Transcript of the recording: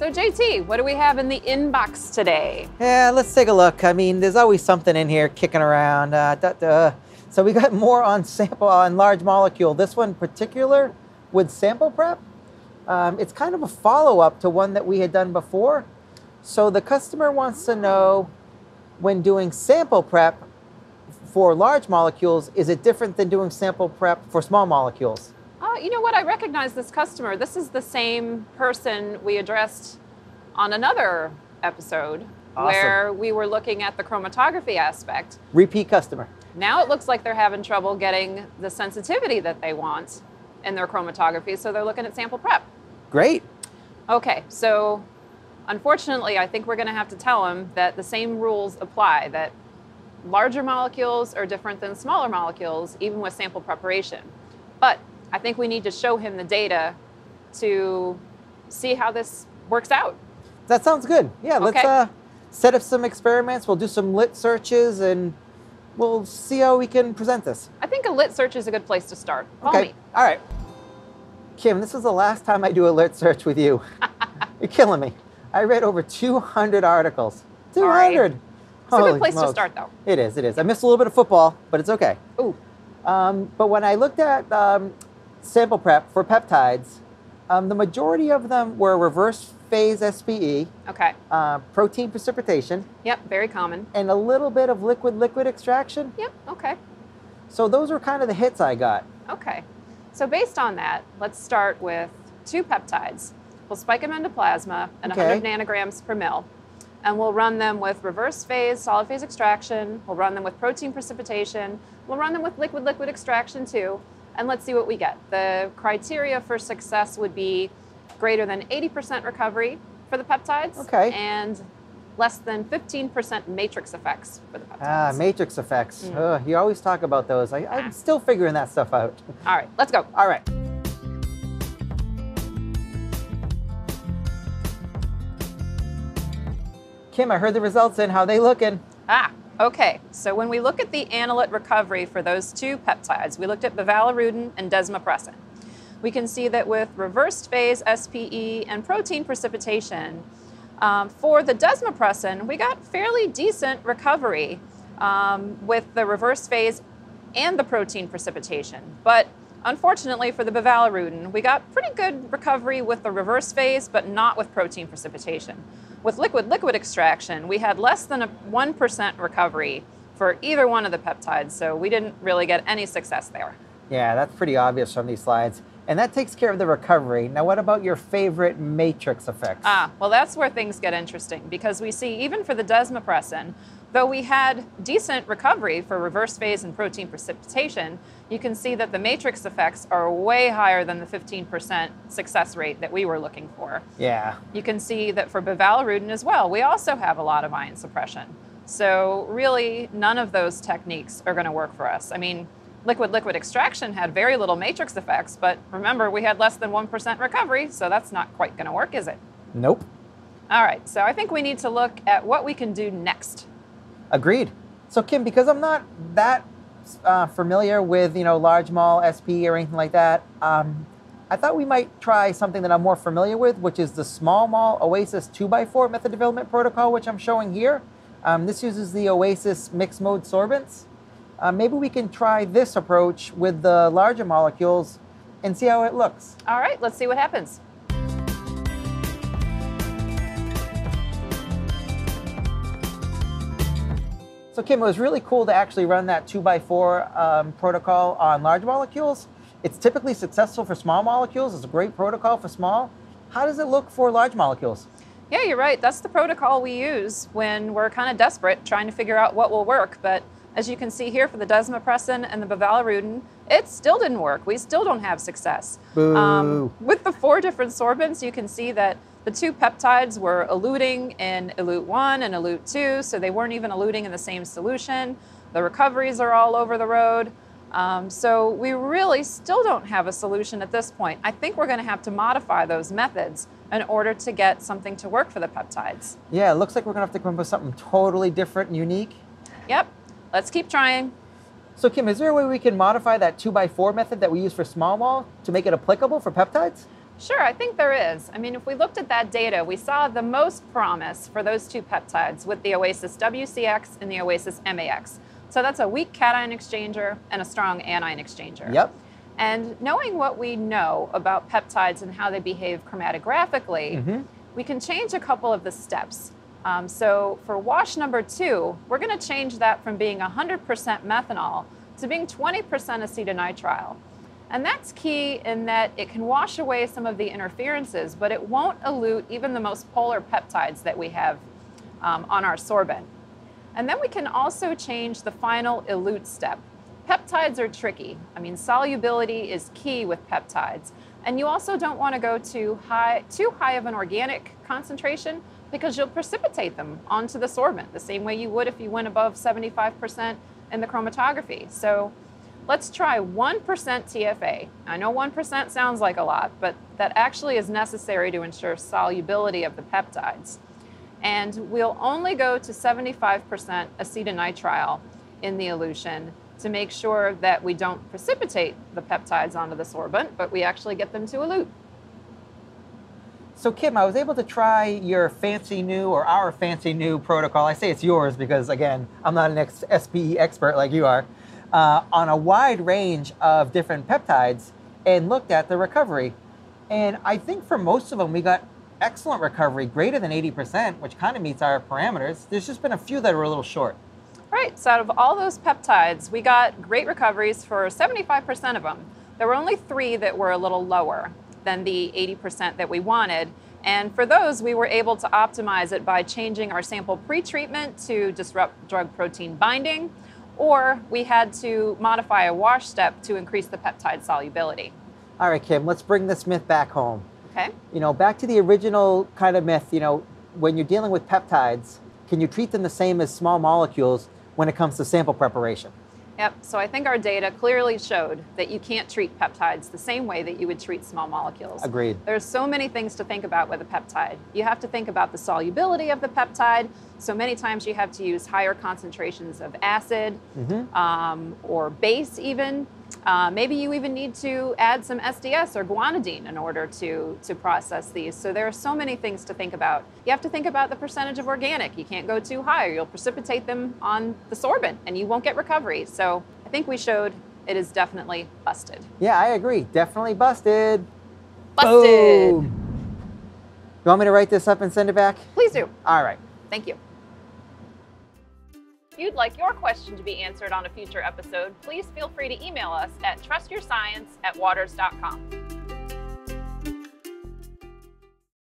So, JT, what do we have in the inbox today? Yeah, let's take a look. I mean, there's always something in here kicking around. Uh, da, da. So we got more on sample on large molecule. This one particular with sample prep. Um, it's kind of a follow up to one that we had done before. So the customer wants to know when doing sample prep for large molecules, is it different than doing sample prep for small molecules? You know what? I recognize this customer. This is the same person we addressed on another episode Awesome. where we were looking at the chromatography aspect. Repeat customer. Now it looks like they're having trouble getting the sensitivity that they want in their chromatography, so they're looking at sample prep. Great. Okay, so unfortunately, I think we're going to have to tell them that the same rules apply, that larger molecules are different than smaller molecules, even with sample preparation. But I think we need to show him the data to see how this works out. That sounds good. Yeah, let's uh, set up some experiments. We'll do some lit searches and we'll see how we can present this. I think a lit search is a good place to start. Call okay. me. All right. Kim, this is the last time I do a lit search with you. You're killing me. I read over 200 articles. Sorry. 200. It's a good place to start, though. It is. It is. I missed a little bit of football, but it's okay. Ooh, Um, but when I looked at um, sample prep for peptides, um, the majority of them were reverse phase SPE, okay. uh, protein precipitation, Yep, very common. and a little bit of liquid-liquid extraction. Yep, okay. So those were kind of the hits I got. Okay. So based on that, let's start with two peptides. We'll spike them into plasma at Okay. 100 nanograms per mil, and we'll run them with reverse phase, solid phase extraction. We'll run them with protein precipitation. We'll run them with liquid-liquid extraction too, and let's see what we get. The criteria for success would be greater than 80% recovery for the peptides, Okay. and less than 15% matrix effects for the peptides. Ah, matrix effects. Mm. Ugh, you always talk about those. I, I'm still figuring that stuff out. All right, let's go. All right. Kim, I heard the results in. How they looking? Ah, okay. So when we look at the analyte recovery for those two peptides, we looked at bivalirudin and desmopressin. We can see that with reversed phase SPE and protein precipitation, um, for the desmopressin, we got fairly decent recovery um, with the reverse phase and the protein precipitation. But unfortunately for the bivalirudin, we got pretty good recovery with the reverse phase, but not with protein precipitation. With liquid-liquid extraction, we had less than a 1% recovery for either one of the peptides, so we didn't really get any success there. Yeah, that's pretty obvious from these slides. And that takes care of the recovery. Now, what about your favorite matrix effects? Ah, well, that's where things get interesting because we see even for the desmopressin, though we had decent recovery for reverse phase and protein precipitation, you can see that the matrix effects are way higher than the 15% success rate that we were looking for. yeah. You can see that for bivalirudin as well, we also have a lot of ion suppression. So, really, none of those techniques are going to work for us. I mean, liquid liquid extraction had very little matrix effects, but remember, we had less than 1% recovery, so that's not quite going to work, is it? Nope. All right, so I think we need to look at what we can do next. Agreed. So, Kim, because I'm not that uh, familiar with you know large mall SP or anything like that, um, I thought we might try something that I'm more familiar with, which is the small mall Oasis 2x4 method development protocol, which I'm showing here. Um, this uses the Oasis mixed mode sorbents. Uh, maybe we can try this approach with the larger molecules and see how it looks. All right, let's see what happens. So Kim, it was really cool to actually run that two by four um, protocol on large molecules. It's typically successful for small molecules. It's a great protocol for small. How does it look for large molecules? Yeah, you're right. That's the protocol we use when we're kind of desperate trying to figure out what will work. But as you can see here for the desmopressin and the bivalirudin, it still didn't work. We still don't have success. Um, with the four different sorbents, you can see that the two peptides were eluting in elute 1 and elute 2, so they weren't even eluting in the same solution. The recoveries are all over the road. Um, so we really still don't have a solution at this point. I think we're going to have to modify those methods in order to get something to work for the peptides. Yeah, it looks like we're gonna have to come up with something totally different and unique. Yep, let's keep trying. So Kim, is there a way we can modify that two by four method that we use for small mole to make it applicable for peptides? Sure, I think there is. I mean, if we looked at that data, we saw the most promise for those two peptides with the Oasis WCX and the Oasis MAX. So that's a weak cation exchanger and a strong anion exchanger. Yep. And knowing what we know about peptides and how they behave chromatographically, Mhm. we can change a couple of the steps. Um, so for wash number two, we're going to change that from being 100% methanol to being 20% acetonitrile. And that's key in that it can wash away some of the interferences, but it won't elute even the most polar peptides that we have um, on our sorbent. And then we can also change the final elute step. Peptides are tricky. I mean, solubility is key with peptides. And you also don't want to go too high, too high of an organic concentration because you'll precipitate them onto the sorbent the same way you would if you went above 75% in the chromatography. So let's try 1% TFA. I know 1% sounds like a lot, but that actually is necessary to ensure solubility of the peptides. And we'll only go to 75% acetonitrile in the elution to make sure that we don't precipitate the peptides onto the sorbent, but we actually get them to elute. So Kim, I was able to try your fancy new or our fancy new protocol. I say it's yours because again, I'm not an ex- SPE expert like you are. Uh, on a wide range of different peptides and looked at the recovery. And I think for most of them, we got excellent recovery, greater than 80%, which kind of meets our parameters. There's just been a few that were a little short. Right, so out of all those peptides, we got great recoveries for 75% of them. There were only three that were a little lower than the 80% that we wanted. And for those, we were able to optimize it by changing our sample pretreatment to disrupt drug protein binding, or we had to modify a wash step to increase the peptide solubility. All right, Kim, let's bring this myth back home. Okay? You know, back to the original kind of myth, you know, when you're dealing with peptides, can you treat them the same as small molecules when it comes to sample preparation? Yep, so I think our data clearly showed that you can't treat peptides the same way that you would treat small molecules. Agreed. There's so many things to think about with a peptide. You have to think about the solubility of the peptide. So many times you have to use higher concentrations of acid Mhm. um, or base, even. Uh, maybe you even need to add some SDS or guanidine in order to, to process these. So there are so many things to think about. You have to think about the percentage of organic. You can't go too high or you'll precipitate them on the sorbent and you won't get recovery. So I think we showed it is definitely busted. Yeah, I agree. Definitely busted. Busted. Boom. You want me to write this up and send it back? Please do. All right. Thank you. If you'd like your question to be answered on a future episode, please feel free to email us at trustyourscience at waters.com.